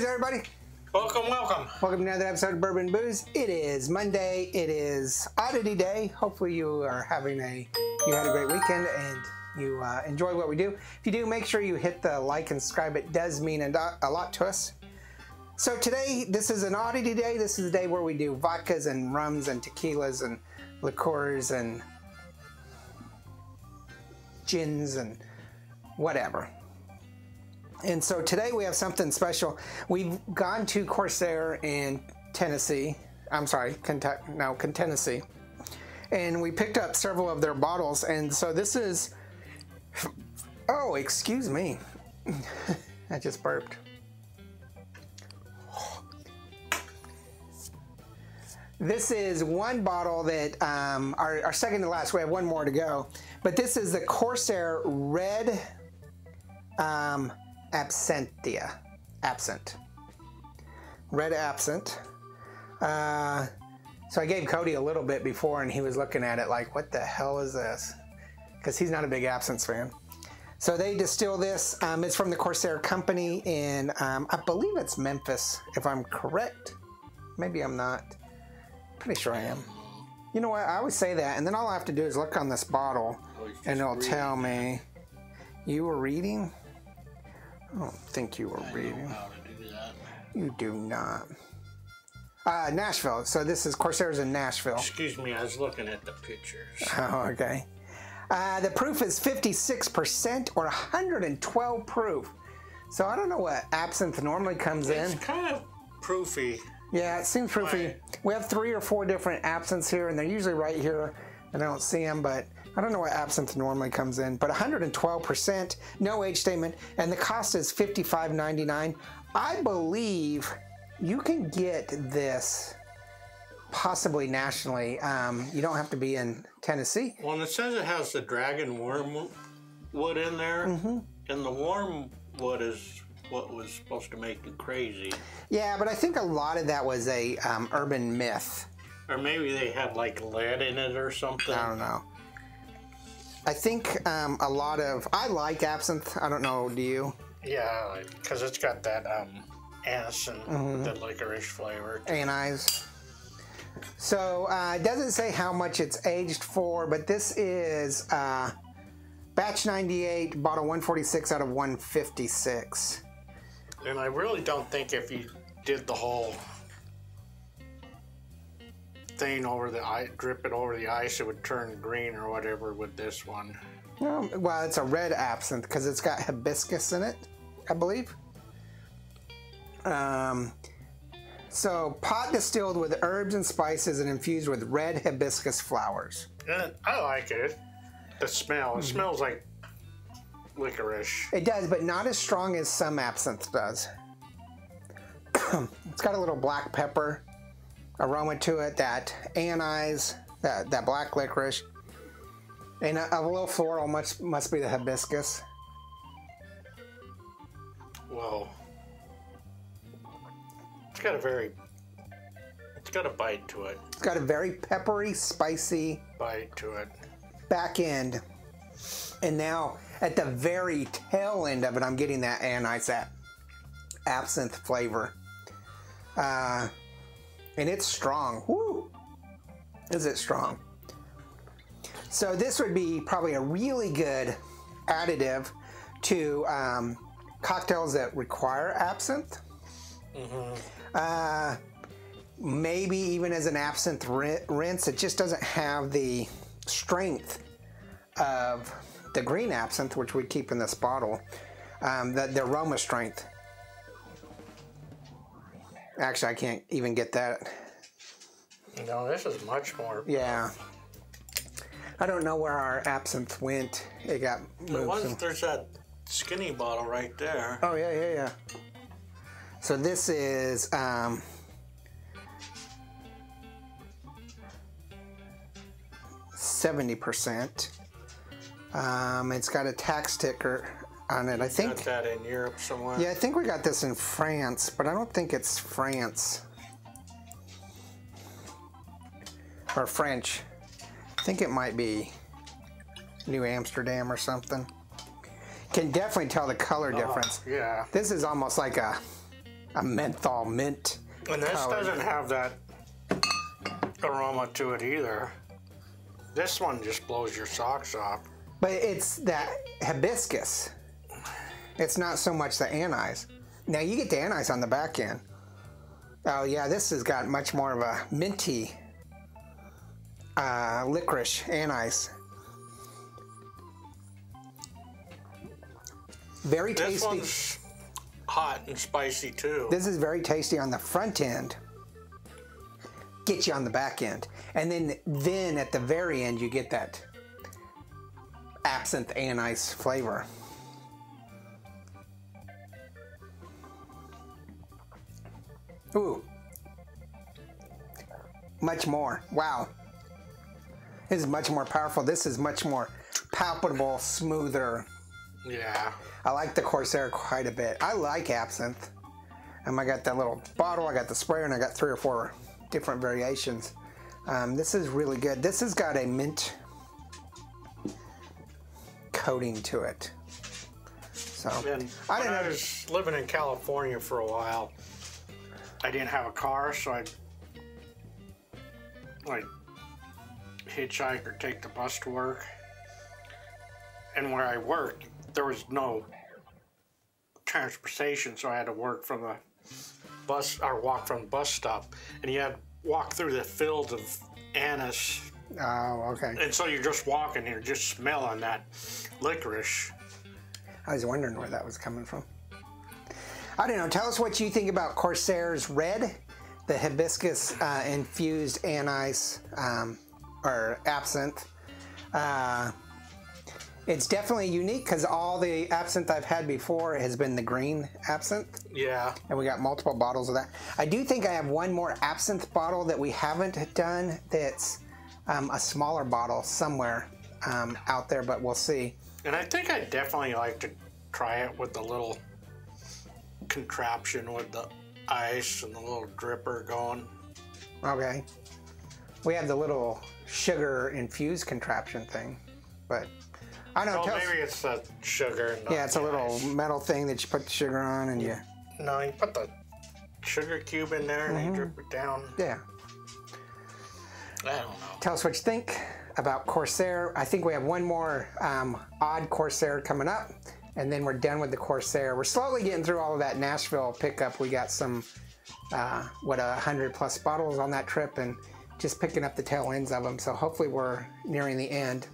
Cheers, everybody. Welcome, welcome. Welcome to another episode of Bourbon Booze. It is Monday. It is Oddity Day. Hopefully, you are having a you had a great weekend and you uh, enjoy what we do. If you do, make sure you hit the like and subscribe. It does mean a, a lot to us. So today, this is an Oddity Day. This is the day where we do vodkas and rums and tequilas and liqueurs and gins and whatever. And so today we have something special. We've gone to Corsair in Tennessee. I'm sorry, Kentucky, no, Tennessee. And we picked up several of their bottles. And so this is, oh, excuse me. I just burped. This is one bottle that, um, our, our second to last, we have one more to go. But this is the Corsair Red um, Absentia. Absent. Red Absent. Uh, so I gave Cody a little bit before and he was looking at it like, what the hell is this? Because he's not a big absinthe fan. So they distill this. Um, it's from the Corsair Company in, um, I believe it's Memphis, if I'm correct. Maybe I'm not. Pretty sure I am. You know what? I always say that, and then all I have to do is look on this bottle, and it'll tell me. You were reading? I don't think you were reading. Do. You do not. Uh, Nashville. So this is Corsairs in Nashville. Excuse me, I was looking at the pictures. Oh, okay. Uh, the proof is 56% or 112 proof. So I don't know what absinthe normally comes in. It's kind of proofy. Yeah, it seems proofy. Right. We have three or four different absinthes here, and they're usually right here, and I don't see them, but I don't know what absinthe normally comes in. But 112%, no age statement, and the cost is $55.99. I believe you can get this possibly nationally. Um, you don't have to be in Tennessee. Well, and it says it has the dragon wormwood in there, Mm-hmm. and the wormwood is what was supposed to make it crazy. Yeah, but I think a lot of that was a um, urban myth. Or maybe they had like lead in it or something. I don't know. I think um, a lot of I like absinthe. I don't know. Do you? Yeah, because it's got that um, anise and Mm-hmm. the licorice flavor. Anise. So uh, it doesn't say how much it's aged for, but this is uh, batch 98, bottle 146 out of 156. And I really don't think if you did the whole thing over the ice, drip it over the ice, it would turn green or whatever with this one. Um, well, it's a red absinthe because it's got hibiscus in it, I believe. Um, so pot distilled with herbs and spices and infused with red hibiscus flowers. And I like it. The smell. It smells like licorice. It does, but not as strong as some absinthe does. it's got a little black pepper aroma to it, that anise, that, that black licorice, and a, a little floral must, must be the hibiscus. Whoa. It's got a very. It's got a bite to it. It's got a very peppery, spicy Bite to it. back end. And now at the very tail end of it, I'm getting that anise, that absinthe flavor. Uh, and it's strong. Woo! Is it strong? So this would be probably a really good additive to um, cocktails that require absinthe. Uh, maybe even as an absinthe ri- rinse, it just doesn't have the strength of the green absinthe, which we keep in this bottle, um, the, the aroma strength. Actually, I can't even get that. No, this is much more. Yeah. I don't know where our absinthe went. It got The moved. one, some- there's that skinny bottle right there. Oh yeah, yeah, yeah. So this is um, seventy percent. Um, it's got a tax sticker on it. I Got think. that in Europe somewhere. Yeah, I think we got this in France, but I don't think it's France or French. I think it might be New Amsterdam or something. Can definitely tell the color oh, difference. Yeah. This is almost like a a menthol mint. And this color. doesn't have that aroma to it either. This one just blows your socks off. But it's that hibiscus. It's not so much the anise. Now you get the anise on the back end. Oh yeah, this has got much more of a minty uh, licorice anise. Very This tasty. one's hot and spicy too. This is very tasty on the front end. Get you on the back end. And then then at the very end you get that absinthe anise flavor. Ooh. Much more. Wow. This is much more powerful. This is much more palpable, smoother. yeah. I like the Corsair quite a bit. I like absinthe. Um, I got that little bottle, I got the sprayer, and I got three or four different variations. Um, this is really good. This has got a mint coating to it. So And I didn't I was living in California for a while, I didn't have a car, so I'd like hitchhike or take the bus to work. And where I worked, there was no transportation, so I had to work from the bus or walk from the bus stop. And you had to walk through the fields of anise Oh, okay. and so you're just walking here, just smelling that licorice. I was wondering where that was coming from. I don't know. Tell us what you think about Corsair's Red, the hibiscus uh, infused anise um, or absinthe. Uh, it's definitely unique because all the absinthe I've had before has been the green absinthe, Yeah. and we got multiple bottles of that. I do think I have one more absinthe bottle that we haven't done that's um, a smaller bottle somewhere um, out there, but we'll see. And I think I'd definitely like to try it with the little contraption with the ice and the little dripper going. Okay. We have the little sugar infused contraption thing, but I don't know. Oh, tell us- maybe it's the sugar. Yeah, it's a little ice. metal thing that you put the sugar on, and you No, you put the sugar cube in there and Mm-hmm. you drip it down. yeah. I don't know. Tell us what you think about Corsair. I think we have one more um, odd Corsair coming up, and then we're done with the Corsair. We're slowly getting through all of that Nashville pickup. We got some, uh, what, a hundred plus bottles on that trip, and just picking up the tail ends of them. So hopefully we're nearing the end.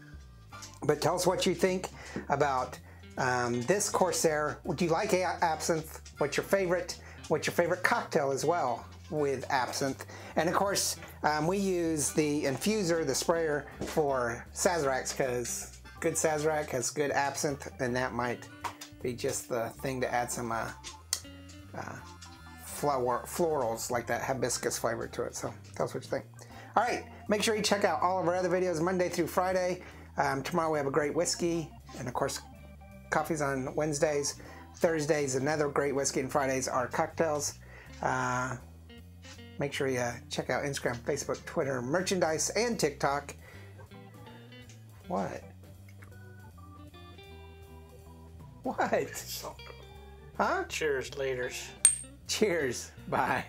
But tell us what you think about um, this Corsair. Would you like absinthe? What's your favorite? What's your favorite cocktail as well with absinthe? And of course, um, we use the infuser, the sprayer for Sazeracs because good Sazerac has good absinthe, and that might be just the thing to add some uh, uh, flower florals like that hibiscus flavor to it. So tell us what you think. All right, make sure you check out all of our other videos Monday through Friday. Um, tomorrow we have a great whiskey, and of course, coffees on Wednesdays. Thursdays, another great whiskey, and Fridays are cocktails. Uh, make sure you check out Instagram, Facebook, Twitter, merchandise, and TikTok. What? What? Huh? cheers, leaders. Cheers. Bye.